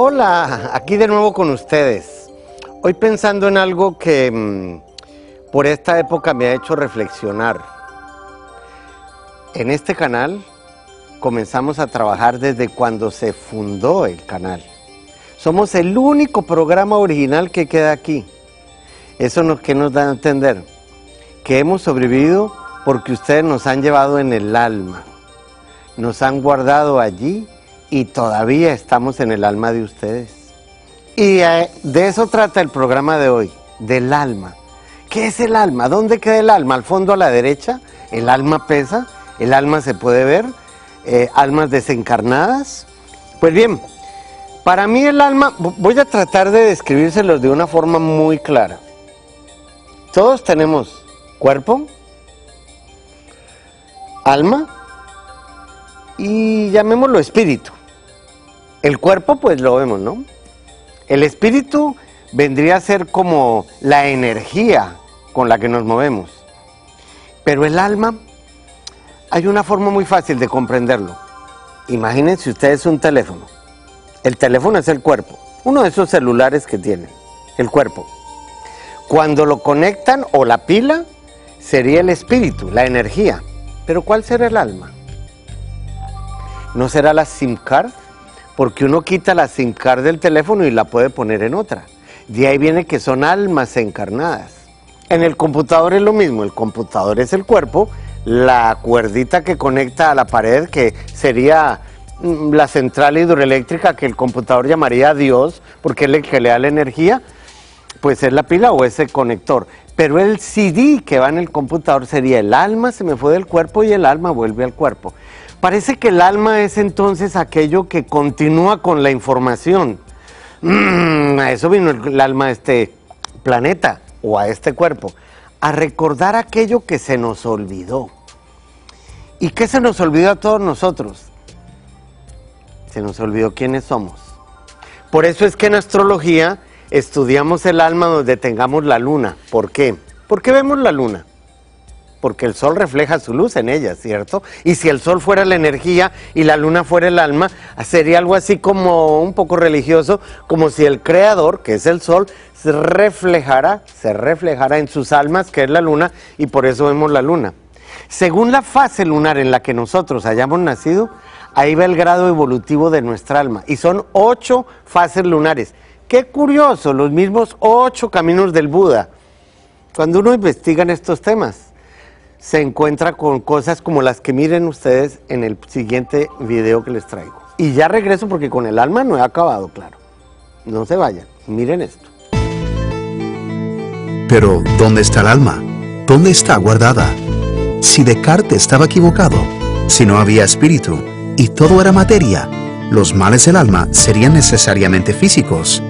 Hola, aquí de nuevo con ustedes. Hoy pensando en algo que mm, por esta época me ha hecho reflexionar. En este canal comenzamos a trabajar desde cuando se fundó el canal. Somos el único programa original que queda aquí. Eso nos, que nos da a entender que hemos sobrevivido porque ustedes nos han llevado en el alma, nos han guardado allí y todavía estamos en el alma de ustedes. Y eh, de eso trata el programa de hoy, del alma. ¿Qué es el alma? ¿Dónde queda el alma? Al fondo a la derecha, el alma pesa, el alma se puede ver, eh, almas desencarnadas. Pues bien, para mí el alma, voy a tratar de describírselos de una forma muy clara. Todos tenemos cuerpo, alma y llamémoslo espíritu. El cuerpo pues lo vemos, ¿no? El espíritu vendría a ser como la energía con la que nos movemos. Pero el alma, hay una forma muy fácil de comprenderlo. Imagínense ustedes un teléfono. El teléfono es el cuerpo, uno de esos celulares que tienen, el cuerpo. Cuando lo conectan o la pila, sería el espíritu, la energía. Pero ¿cuál será el alma? ¿No será la SIM card? Porque uno quita la SIM card del teléfono y la puede poner en otra. De ahí viene que son almas encarnadas. En el computador es lo mismo, el computador es el cuerpo, la cuerdita que conecta a la pared, que sería mm, la central hidroeléctrica que el computador llamaría Dios, porque es el que le da la energía, pues es la pila o ese conector. Pero el CD que va en el computador sería el alma, se me fue del cuerpo y el alma vuelve al cuerpo. Parece que el alma es entonces aquello que continúa con la información. Mm, a eso vino el, alma a este planeta o a este cuerpo, a recordar aquello que se nos olvidó. ¿Y qué se nos olvidó a todos nosotros? Se nos olvidó quiénes somos. Por eso es que en astrología estudiamos el alma donde tengamos la luna. ¿Por qué? ¿Por qué vemos la luna? Porque el sol refleja su luz en ella, ¿cierto? Y si el sol fuera la energía y la luna fuera el alma, sería algo así como un poco religioso, como si el creador, que es el sol, se reflejara, se reflejara en sus almas, que es la luna, y por eso vemos la luna. Según la fase lunar en la que nosotros hayamos nacido, ahí va el grado evolutivo de nuestra alma, y son ocho fases lunares. Qué curioso, los mismos ocho caminos del Buda. Cuando uno investiga en estos temas, se encuentra con cosas como las que miren ustedes en el siguiente video que les traigo. Y ya regreso porque con el alma no he acabado, claro. No se vayan, miren esto. Pero, ¿dónde está el alma? ¿Dónde está guardada? Si Descartes estaba equivocado, si no había espíritu y todo era materia, los males del alma serían necesariamente físicos.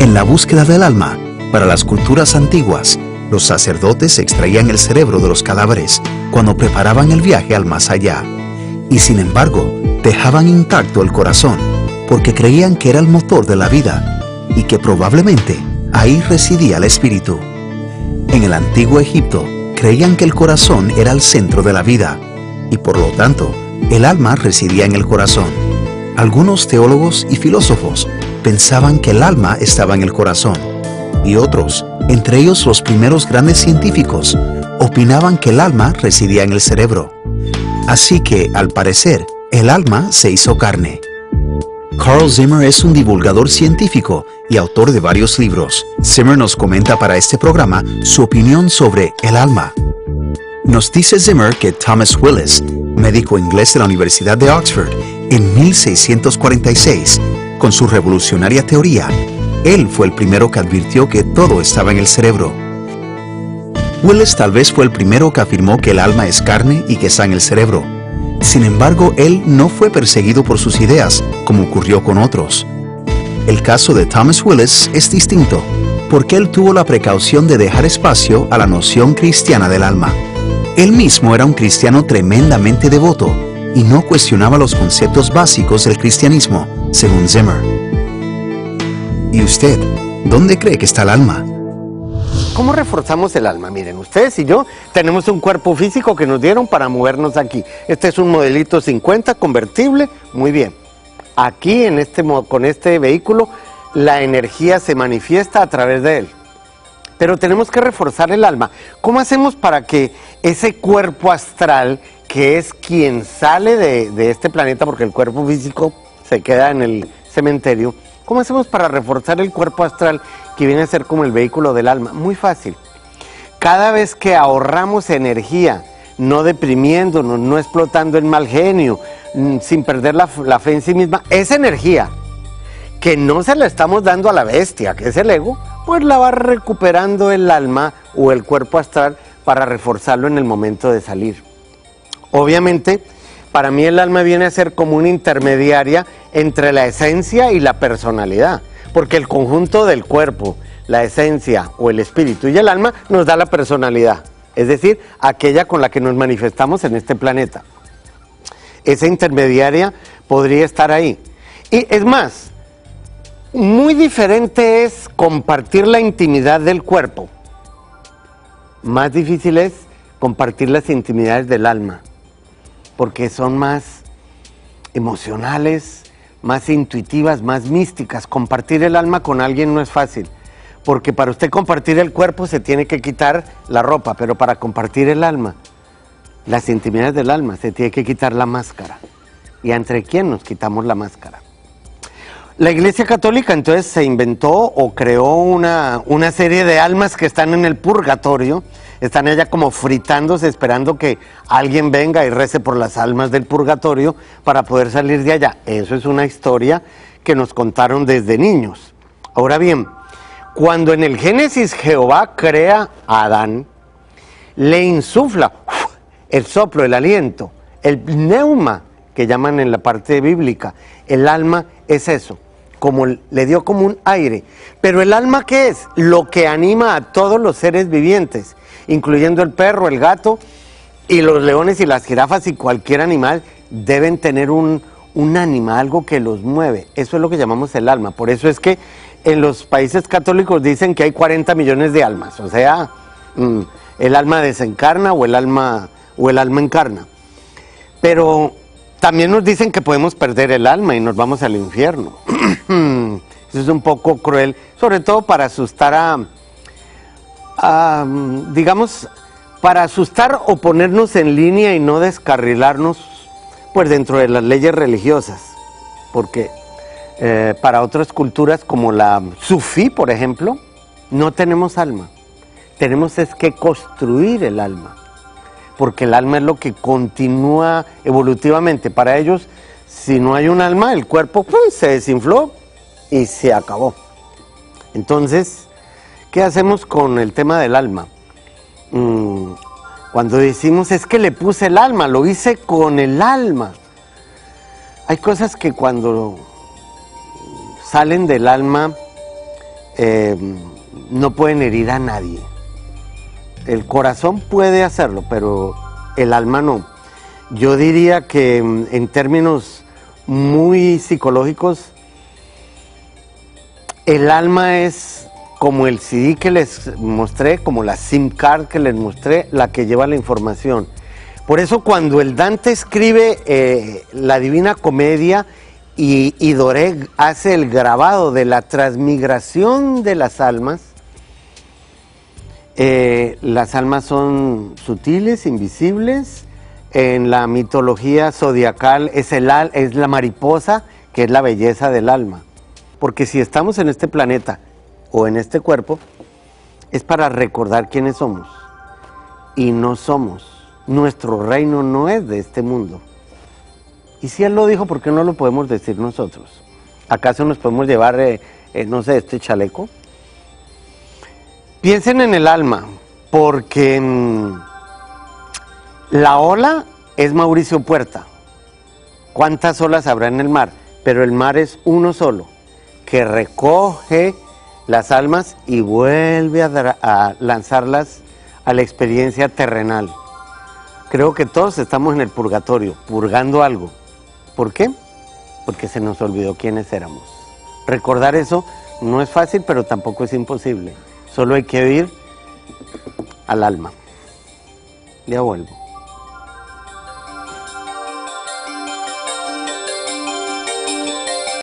En la búsqueda del alma, para las culturas antiguas, los sacerdotes extraían el cerebro de los cadáveres cuando preparaban el viaje al más allá, y sin embargo dejaban intacto el corazón porque creían que era el motor de la vida y que probablemente ahí residía el espíritu. En el antiguo Egipto creían que el corazón era el centro de la vida y por lo tanto el alma residía en el corazón. Algunos teólogos y filósofos pensaban que el alma estaba en el corazón y otros entre ellos los primeros grandes científicos, opinaban que el alma residía en el cerebro. Así que, al parecer, el alma se hizo carne. Carl Zimmer es un divulgador científico y autor de varios libros. Zimmer nos comenta para este programa su opinión sobre el alma. Nos dice Zimmer que Thomas Willis, médico inglés de la Universidad de Oxford, en 1646, con su revolucionaria teoría, él fue el primero que advirtió que todo estaba en el cerebro. Willis tal vez fue el primero que afirmó que el alma es carne y que está en el cerebro. Sin embargo, él no fue perseguido por sus ideas, como ocurrió con otros. El caso de Thomas Willis es distinto, porque él tuvo la precaución de dejar espacio a la noción cristiana del alma. Él mismo era un cristiano tremendamente devoto y no cuestionaba los conceptos básicos del cristianismo, según Zimmer. ¿Y usted? ¿Dónde cree que está el alma? ¿Cómo reforzamos el alma? Miren, ustedes y yo tenemos un cuerpo físico que nos dieron para movernos aquí. Este es un modelito 50 convertible, muy bien. aquí en este, con este vehículo, la energía se manifiesta a través de él. Pero tenemos que reforzar el alma. ¿Cómo hacemos para que ese cuerpo astral, que es quien sale de, de este planeta, porque el cuerpo físico se queda en el cementerio, ¿cómo hacemos para reforzar el cuerpo astral que viene a ser como el vehículo del alma? Muy fácil. Cada vez que ahorramos energía, no deprimiéndonos, no explotando el mal genio, mm, sin perder la, la fe en sí misma, esa energía que no se la estamos dando a la bestia, que es el ego, pues la va recuperando el alma o el cuerpo astral para reforzarlo en el momento de salir. Obviamente, para mí el alma viene a ser como una intermediaria entre la esencia y la personalidad, porque el conjunto del cuerpo, la esencia o el espíritu y el alma nos da la personalidad, es decir, aquella con la que nos manifestamos en este planeta. Esa intermediaria podría estar ahí. Y es más, muy diferente es compartir la intimidad del cuerpo. Más difícil es compartir las intimidades del alma, porque son más emocionales, más intuitivas, más místicas. Compartir el alma con alguien no es fácil, porque para usted compartir el cuerpo se tiene que quitar la ropa, pero para compartir el alma, las intimidades del alma, se tiene que quitar la máscara. ¿Y entre quién nos quitamos la máscara? La Iglesia Católica entonces se inventó o creó una, una serie de almas que están en el purgatorio, están allá como fritándose esperando que alguien venga y rece por las almas del purgatorio para poder salir de allá. Eso es una historia que nos contaron desde niños. Ahora bien, cuando en el Génesis Jehová crea a Adán, le insufla ¡uf! el soplo, el aliento, el pneuma que llaman en la parte bíblica. El alma es eso, como le dio como un aire. Pero el alma qué es? Lo que anima a todos los seres vivientes, incluyendo el perro, el gato y los leones y las jirafas y cualquier animal deben tener un, un ánima, algo que los mueve. Eso es lo que llamamos el alma. Por eso es que en los países católicos dicen que hay 40 millones de almas, o sea, mm, el alma desencarna o el alma o el alma encarna. Pero también nos dicen que podemos perder el alma y nos vamos al infierno. Eso es un poco cruel, sobre todo para asustar a, digamos, para asustar o ponernos en línea y no descarrilarnos, pues dentro de las leyes religiosas. Porque eh, para otras culturas como la sufí, por ejemplo, no tenemos alma. Tenemos es que construir el alma porque el alma es lo que continúa evolutivamente. Para ellos, si no hay un alma, el cuerpo pues, se desinfló y se acabó. Entonces, ¿qué hacemos con el tema del alma? Mm, cuando decimos es que le puse el alma, lo hice con el alma. Hay cosas que cuando salen del alma eh, no pueden herir a nadie. El corazón puede hacerlo, pero el alma no. Yo diría que mm, en términos muy psicológicos, el alma es como el CD que les mostré, como la SIM card que les mostré, la que lleva la información. Por eso cuando el Dante escribe eh, la Divina Comedia y, y Doré hace el grabado de la transmigración de las almas, eh, las almas son sutiles, invisibles. En la mitología zodiacal es, el, es la mariposa, que es la belleza del alma. Porque si estamos en este planeta o en este cuerpo, es para recordar quiénes somos. Y no somos. Nuestro reino no es de este mundo. Y si Él lo dijo, ¿por qué no lo podemos decir nosotros? ¿Acaso nos podemos llevar, eh, eh, no sé, este chaleco? Piensen en el alma, porque mm, la ola es Mauricio Puerta. ¿Cuántas olas habrá en el mar? Pero el mar es uno solo, que recoge las almas y vuelve a, lanzarlas a la experiencia terrenal. Creo que todos estamos en el purgatorio, purgando algo. ¿Por qué? Porque se nos olvidó quiénes éramos. Recordar eso no es fácil, pero tampoco es imposible. Solo hay que ir al alma. Ya vuelvo.